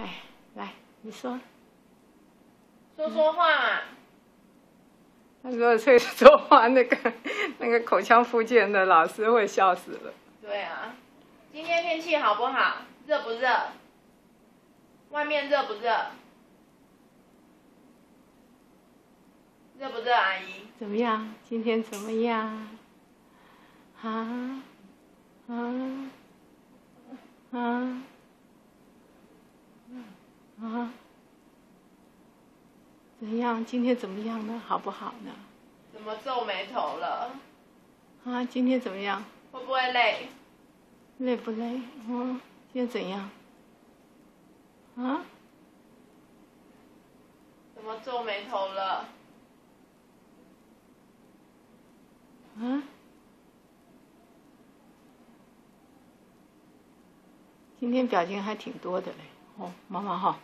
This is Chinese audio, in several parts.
哎，来，你说。说说话。他说：“会说话，那个 那个口腔附件的老师会笑死了。”对啊，今天天气好不好？热不热？外面热不热？热不热，阿姨？怎么样？今天怎么样？啊？啊？啊？啊？怎样？今天怎么样呢？好不好呢？怎么皱眉头了？啊，今天怎么样？会不会累？累不累？嗯，今天怎样？啊？怎么皱眉头了？啊？今天表情还挺多的嘞，哦，妈妈哈。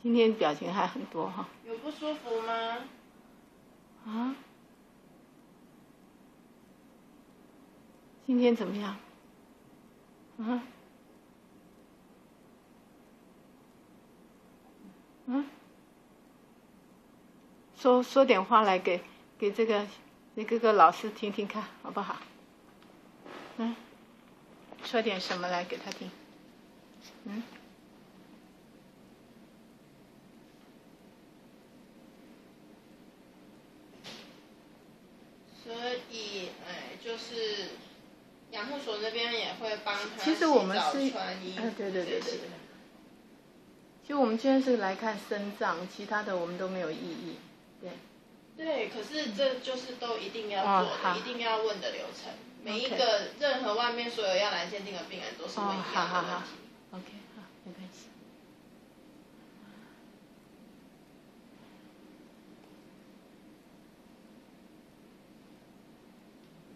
今天表情还很多哈。有不舒服吗？啊？今天怎么样？啊？嗯？说说点话来给给这个这个个老师听听看好不好？嗯？说点什么来给他听？嗯？是养护所那边也会帮他其实我们是，穿衣，对对对对对。其实我们今天是来看肾脏，其他的我们都没有异议，对。对，可是这就是都一定要做的，一定要问的流程。每一个任何外面所有要来鉴定的病人都是问一样的问题。OK，好，没关系。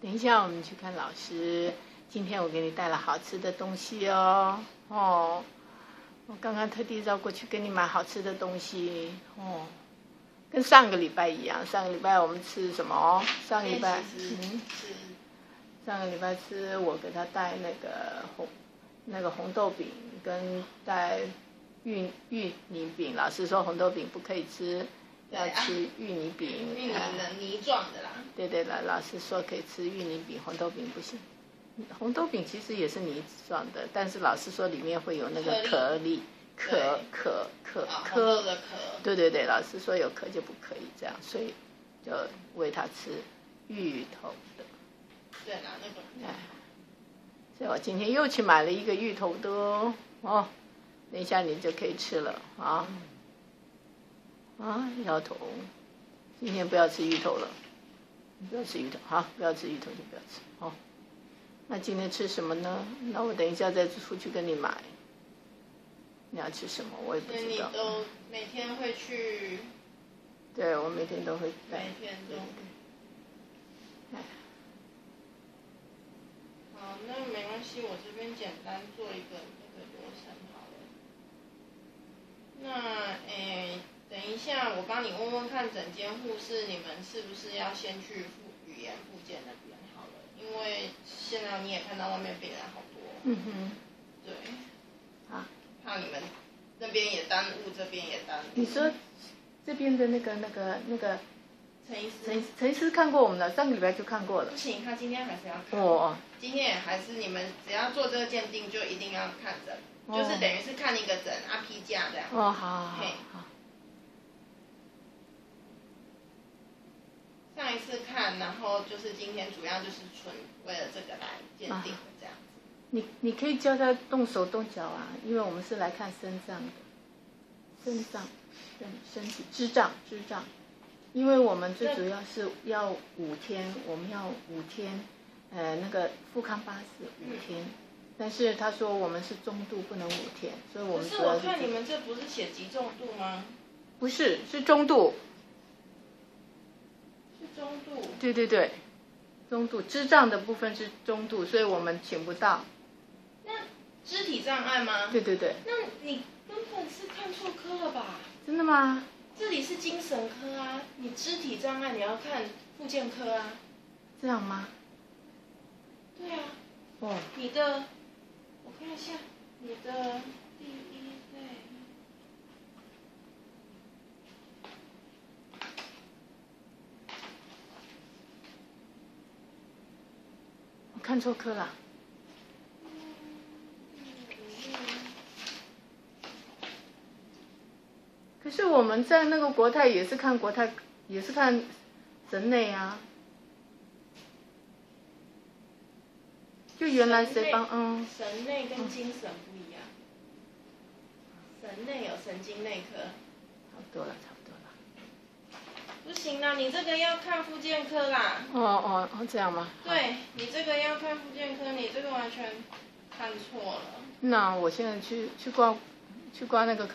等一下，我们去看老师。今天我给你带了好吃的东西哦，哦，我刚刚特地绕过去给你买好吃的东西哦，跟上个礼拜一样。上个礼拜我们吃什么？上个礼拜嗯，上个礼拜吃我给他带那个红那个红豆饼，跟带芋芋泥饼。老师说红豆饼不可以吃。要吃芋泥饼，芋泥的泥状的啦。对对了，老师说可以吃芋泥饼，红豆饼不行。红豆饼其实也是泥状的，但是老师说里面会有那个颗粒，壳壳壳壳壳。对对对，老师说有壳就不可以这样，所以就喂他吃芋头的。对啦，那个。哎，所以我今天又去买了一个芋头的哦，哦，等一下你就可以吃了啊。啊，摇头，今天不要吃芋头了，不要吃芋头，好，不要吃芋头就不要吃，好。那今天吃什么呢？那我等一下再出去跟你买。你要吃什么？我也不知道。你都每天会去？对，我每天都会带。每天都。好，那没关系，我这边简单做一个那个流程好了。那诶。等一下，我帮你问问看，整间护士你们是不是要先去复语言复健那边好了？因为现在你也看到外面病人好多。嗯哼。对。啊。怕你们那边也耽误，这边也耽误。你说这边的那个那个那个陈医师，陈陈医师看过我们的，上个礼拜就看过了。不行，他今天还是要看。哦。今天也还是你们只要做这个鉴定，就一定要看诊，就是等于是看一个诊，啊批价这样。哦，好好好。上一次看，然后就是今天主要就是纯为了这个来鉴定这样子。你你可以教他动手动脚啊，因为我们是来看身脏的，肾脏，身身体智障智障，因为我们最主要是要五天，我们要五天，呃那个复康巴士五天，但是他说我们是中度不能五天，所以我们主要是。我看你们这不是写极重度吗？不是，是中度。中度，对对对，中度，智障的部分是中度，所以我们请不到。那肢体障碍吗？对对对。那你根本是看错科了吧？真的吗？这里是精神科啊，你肢体障碍你要看附件科啊。这样吗？对啊。哦。你的，我看一下，你的第一看错科了。可是我们在那个国泰也是看国泰，也是看神内啊。就原来谁帮嗯？神内跟精神不一样，神内有神经内科。好多了，差不行啦，你这个要看复健科啦。哦哦哦，这样吗？对你这个要看复健科，你这个完全看错了。那我现在去去挂，去挂那个。